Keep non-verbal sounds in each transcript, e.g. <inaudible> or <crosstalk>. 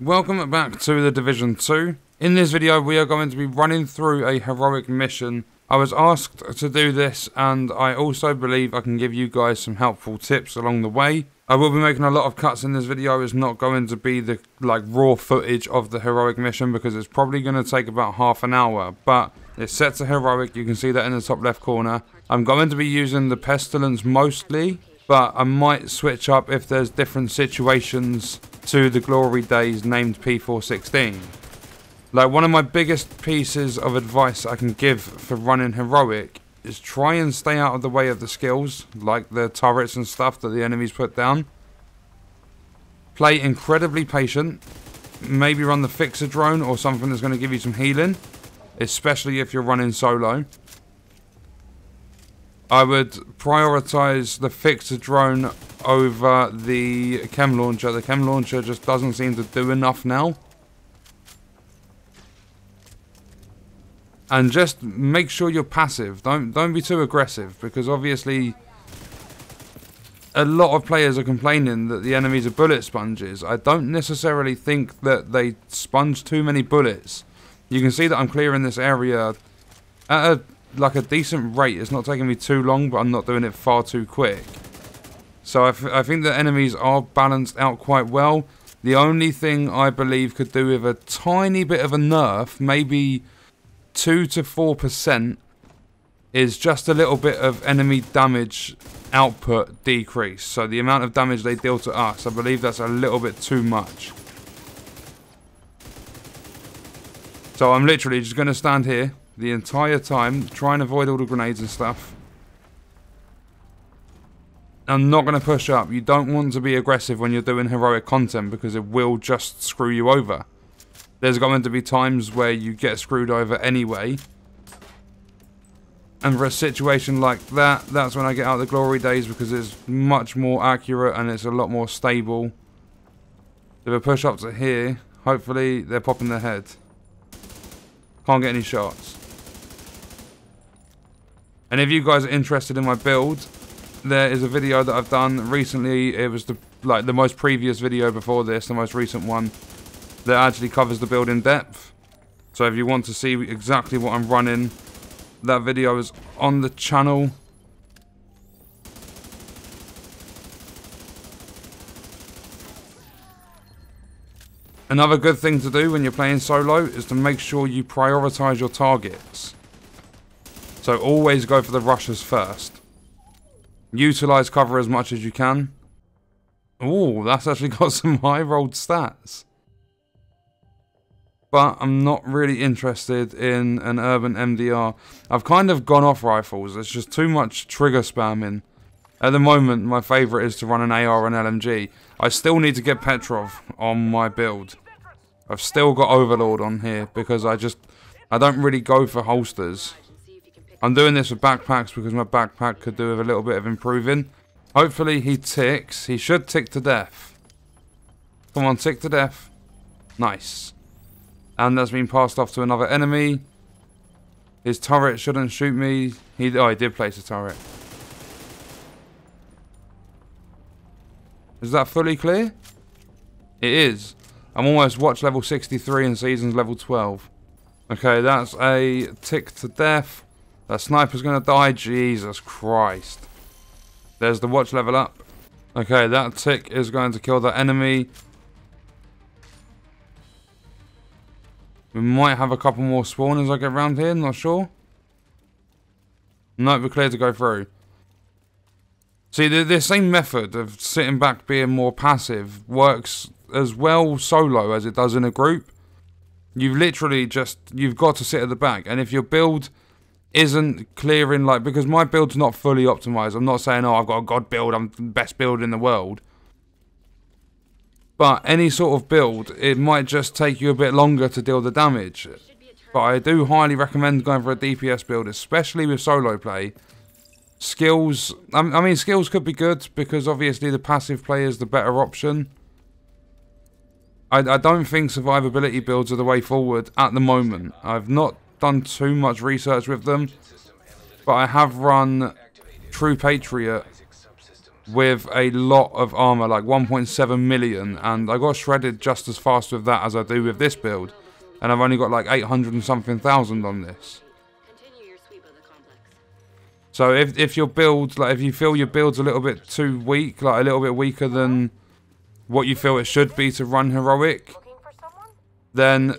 Welcome back to the Division 2. In this video we are going to be running through a heroic mission. I was asked to do this and I also believe I can give you guys some helpful tips along the way. I will be making a lot of cuts in this video. It's not going to be the like raw footage of the heroic mission because it's probably going to take about half an hour. But it's set to heroic. You can see that in the top left corner. I'm going to be using the pestilence mostly but I might switch up if there's different situations to the Glory Daze named P416. Like one of my biggest pieces of advice I can give for running heroic is try and stay out of the way of the skills, like the turrets and stuff that the enemies put down. Play incredibly patient. Maybe run the fixer drone or something that's going to give you some healing, especially if you're running solo. I would prioritize the fixer drone over the chem launcher. The chem launcher just doesn't seem to do enough now. And just make sure you're passive. Don't don't be too aggressive because obviously a lot of players are complaining that the enemies are bullet sponges. I don't necessarily think that they sponge too many bullets. You can see that I'm clearing this area at a like a decent rate. It's not taking me too long, but I'm not doing it far too quick. So I, I think the enemies are balanced out quite well. The only thing I believe could do with a tiny bit of a nerf, maybe 2 to 4%, is just a little bit of enemy damage output decrease. So the amount of damage they deal to us, I believe that's a little bit too much. So I'm literally just going to stand here the entire time. Try and avoid all the grenades and stuff. I'm not going to push up. You don't want to be aggressive when you're doing heroic content because it will just screw you over. There's going to be times where you get screwed over anyway. And for a situation like that, that's when I get out the Glory Daze because it's much more accurate and it's a lot more stable. If I push up to here, hopefully they're popping their head. Can't get any shots. And if you guys are interested in my build, there is a video that I've done recently. It was the like the most previous video before this, the most recent one, that actually covers the build in depth. So if you want to see exactly what I'm running, that video is on the channel. Another good thing to do when you're playing solo is to make sure you prioritize your targets. So always go for the rushes first. Utilize cover as much as you can. Oh, that's actually <laughs> got some high rolled stats. But I'm not really interested in an urban MDR. I've kind of gone off rifles. It's just too much trigger spamming. At the moment, my favourite is to run an AR and LMG. I still need to get Petrov on my build. I've still got Overlord on here because I just... I don't really go for holsters. I'm doing this with backpacks because my backpack could do with a little bit of improving. Hopefully he ticks. He should tick to death. Come on, tick to death. Nice. And that's been passed off to another enemy. His turret shouldn't shoot me. He Oh, he did place a turret. Is that fully clear? It is. I'm almost watch level 63 and seasons level 12. Okay, that's a tick to death. That sniper's gonna die. Jesus Christ. There's the watch level up. Okay, that tick is going to kill that enemy. We might have a couple more spawn as I get around here, not sure. No, we're clear to go through. See, the, the same method of sitting back being more passive works as well solo as it does in a group. You've literally just, you've got to sit at the back. And if your build isn't clearing like because my build's not fully optimized. I'm not saying oh I've got a god build, I'm the best build in the world. But any sort of build, it might just take you a bit longer to deal the damage. But I do highly recommend going for a DPS build, especially with solo play. Skills, I mean skills could be good because obviously the passive play is the better option. I, I don't think survivability builds are the way forward at the moment. I've not done too much research with them, but I have run True Patriot with a lot of armor, like 1.7 million, and I got shredded just as fast with that as I do with this build. And I've only got like 800 and something thousand on this. So if, if your build, like if you feel your build's a little bit too weak, like a little bit weaker than what you feel it should be to run heroic, then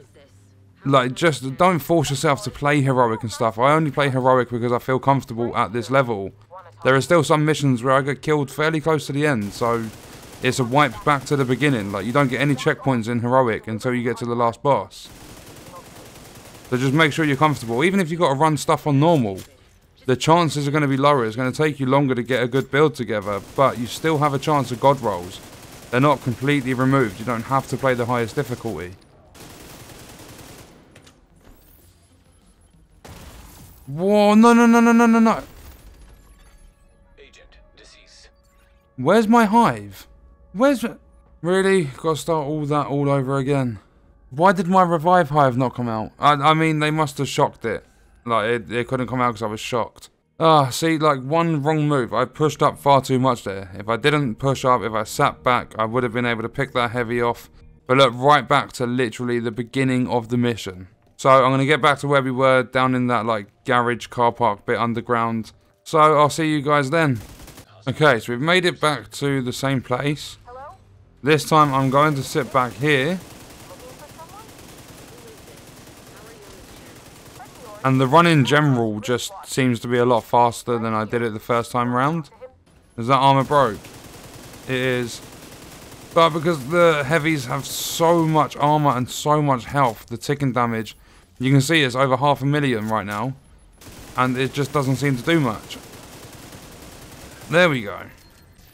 like just don't force yourself to play heroic and stuff. I only play heroic because I feel comfortable at this level. There are still some missions where I get killed fairly close to the end, so it's a wipe back to the beginning. Like you don't get any checkpoints in heroic until you get to the last boss. So just make sure you're comfortable. Even if you've got to run stuff on normal, the chances are going to be lower. It's going to take you longer to get a good build together, but you still have a chance of god rolls. They're not completely removed. You don't have to play the highest difficulty. Whoa, no, no, no, no, no, no, no. Agent, deceased. Where's my hive? Where's... Really? Gotta start all that all over again. Why did my revive hive not come out? I, I mean, they must have shocked it. Like, it, it couldn't come out because I was shocked. Ah, see, like, one wrong move. I pushed up far too much there. If I didn't push up, if I sat back, I would have been able to pick that heavy off. But look, right back to literally the beginning of the mission. So I'm going to get back to where we were down in that like garage car park bit underground. So I'll see you guys then. Okay, so we've made it back to the same place. This time I'm going to sit back here. And the run in general just seems to be a lot faster than I did it the first time around. Is that armor broke? It is. But because the heavies have so much armor and so much health, the ticking damage you can see it's over half a million right now. And it just doesn't seem to do much. There we go.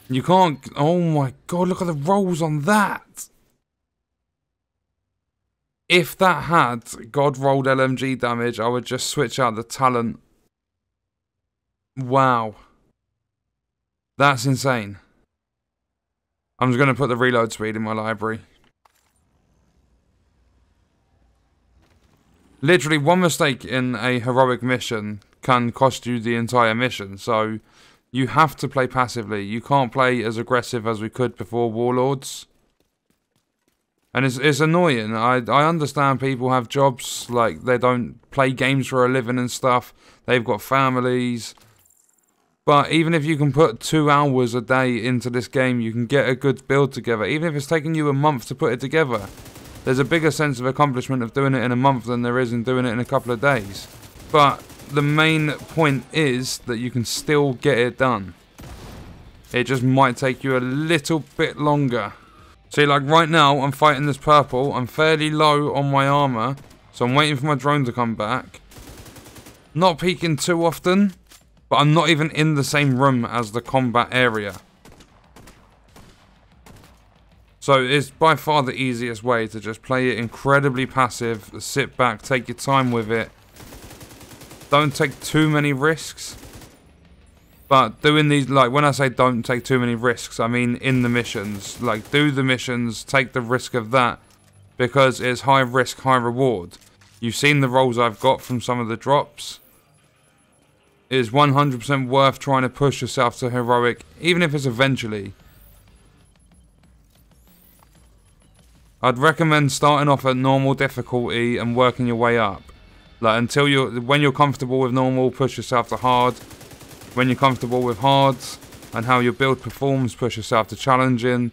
You can't... Oh my god, look at the rolls on that! If that had God rolled LMG damage, I would just switch out the talent. Wow. That's insane. I'm just going to put the reload speed in my library. Literally one mistake in a heroic mission can cost you the entire mission. So you have to play passively. You can't play as aggressive as we could before Warlords. And it's it's annoying. I I understand people have jobs like they don't play games for a living and stuff. They've got families. But even if you can put two hours a day into this game, you can get a good build together. Even if it's taking you a month to put it together, there's a bigger sense of accomplishment of doing it in a month than there is in doing it in a couple of days. But the main point is that you can still get it done. It just might take you a little bit longer. See, like right now, I'm fighting this purple. I'm fairly low on my armor. So I'm waiting for my drone to come back. Not peeking too often. But I'm not even in the same room as the combat area. So it's by far the easiest way to just play it incredibly passive, sit back, take your time with it. Don't take too many risks. But doing these, like when I say don't take too many risks, I mean in the missions. Like do the missions, take the risk of that. Because it's high risk, high reward. You've seen the rolls I've got from some of the drops. It is 100% worth trying to push yourself to heroic, even if it's eventually. I'd recommend starting off at normal difficulty and working your way up. Like until you're when you're comfortable with normal, push yourself to hard. When you're comfortable with hard and how your build performs, push yourself to challenging.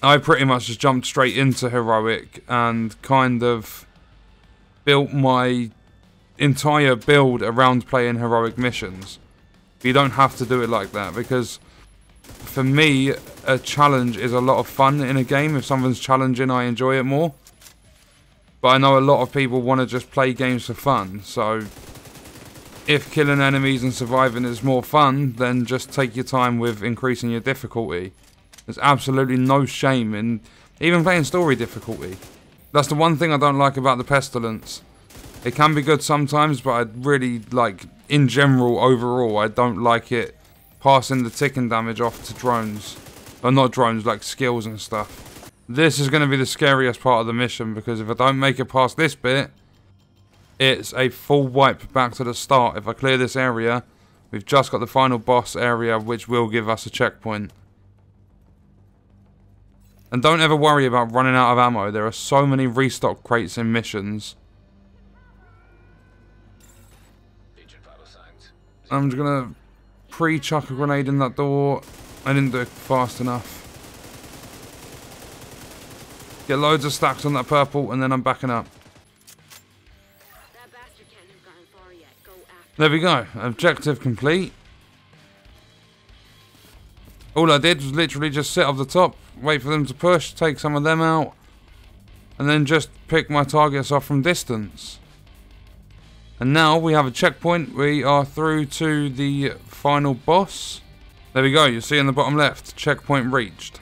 I pretty much just jumped straight into heroic and kind of built my entire build around playing heroic missions. You don't have to do it like that because for me, a challenge is a lot of fun in a game. If something's challenging, I enjoy it more. But I know a lot of people want to just play games for fun. So if killing enemies and surviving is more fun, then just take your time with increasing your difficulty. There's absolutely no shame in even playing story difficulty. That's the one thing I don't like about the Pestilence. It can be good sometimes, but I really like, in general, overall, I don't like it passing the ticking damage off to drones. Or not drones, like skills and stuff. This is going to be the scariest part of the mission because if I don't make it past this bit, it's a full wipe back to the start. If I clear this area, We've just got the final boss area, which will give us a checkpoint. And don't ever worry about running out of ammo. There are so many restock crates in missions. I'm just gonna pre-chuck a grenade in that door. I didn't do it fast enough. Get loads of stacks on that purple and then I'm backing up. There we go. Objective complete. All I did was literally just sit off the top, wait for them to push, take some of them out, and then just pick my targets off from distance. And now we have a checkpoint. We are through to the final boss. There we go. You see in the bottom left, checkpoint reached.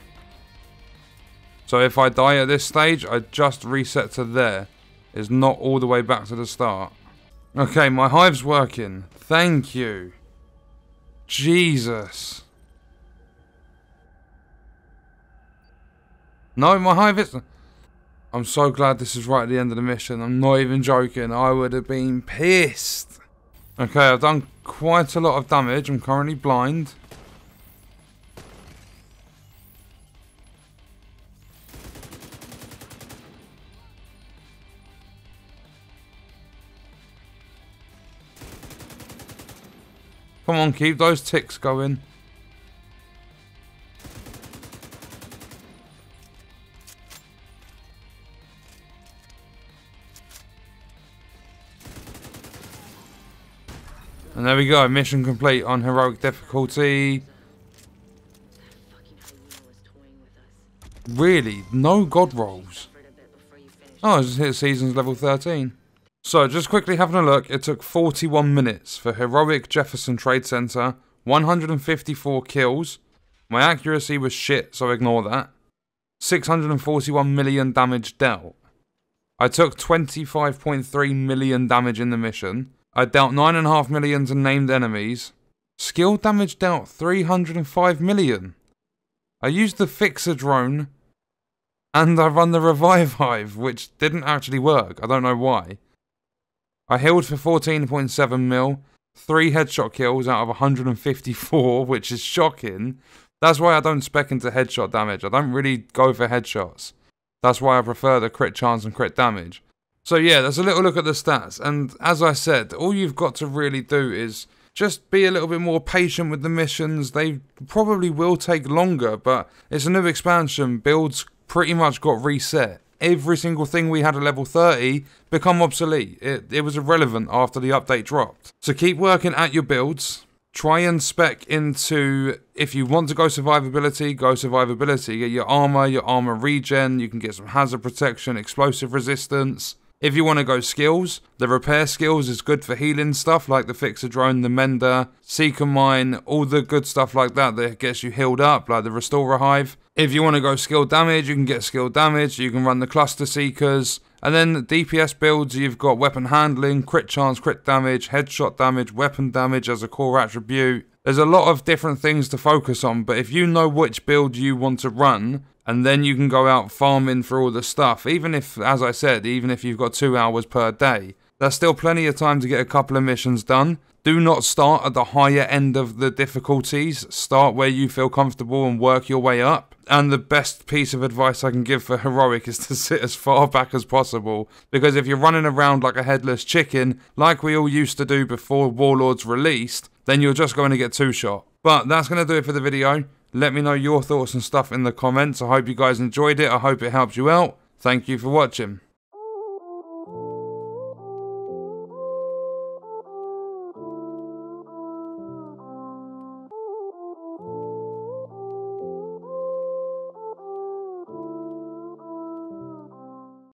So if I die at this stage, I just reset to there. It's not all the way back to the start. Okay, my hive's working. Thank you. Jesus. No, my hive is... I'm so glad this is right at the end of the mission. I'm not even joking. I would have been pissed. Okay, I've done quite a lot of damage. I'm currently blind. Come on, keep those ticks going. And there we go, mission complete on heroic difficulty. Really? No god rolls? Oh, I just hit seasons level 13. So, just quickly having a look, it took 41 minutes for Heroic Jefferson Trade Center, 154 kills. My accuracy was shit, so ignore that. 641 million damage dealt. I took 25.3 million damage in the mission. I dealt 9.5 million to named enemies. Skill damage dealt 305 million. I used the Fixer drone and I run the Revive Hive, which didn't actually work. I don't know why. I healed for 14.7 mil, 3 headshot kills out of 154, which is shocking. That's why I don't spec into headshot damage. I don't really go for headshots. That's why I prefer the crit chance and crit damage. So yeah, there's a little look at the stats. And as I said, all you've got to really do is just be a little bit more patient with the missions. They probably will take longer, but it's a new expansion. Builds pretty much got reset every single thing we had at level 30 become obsolete. It, it was irrelevant after the update dropped. So keep working at your builds. Try and spec into, if you want to go survivability, go survivability. Get your armor, your armor regen, you can get some hazard protection, explosive resistance. If you want to go skills, the repair skills is good for healing stuff like the fixer drone, the mender, seeker mine, all the good stuff like that that gets you healed up, like the restorer hive. If you want to go skill damage, you can get skill damage, you can run the cluster seekers. And then the DPS builds, you've got weapon handling, crit chance, crit damage, headshot damage, weapon damage as a core attribute. There's a lot of different things to focus on, but if you know which build you want to run, and then you can go out farming for all the stuff. Even if, as I said, even if you've got two hours per day, there's still plenty of time to get a couple of missions done. Do not start at the higher end of the difficulties. Start where you feel comfortable and work your way up. And the best piece of advice I can give for Heroic is to <laughs> sit as far back as possible. Because if you're running around like a headless chicken, like we all used to do before Warlords released, then you're just going to get two shot. But that's going to do it for the video. Let me know your thoughts and stuff in the comments. I hope you guys enjoyed it. I hope it helped you out. Thank you for watching.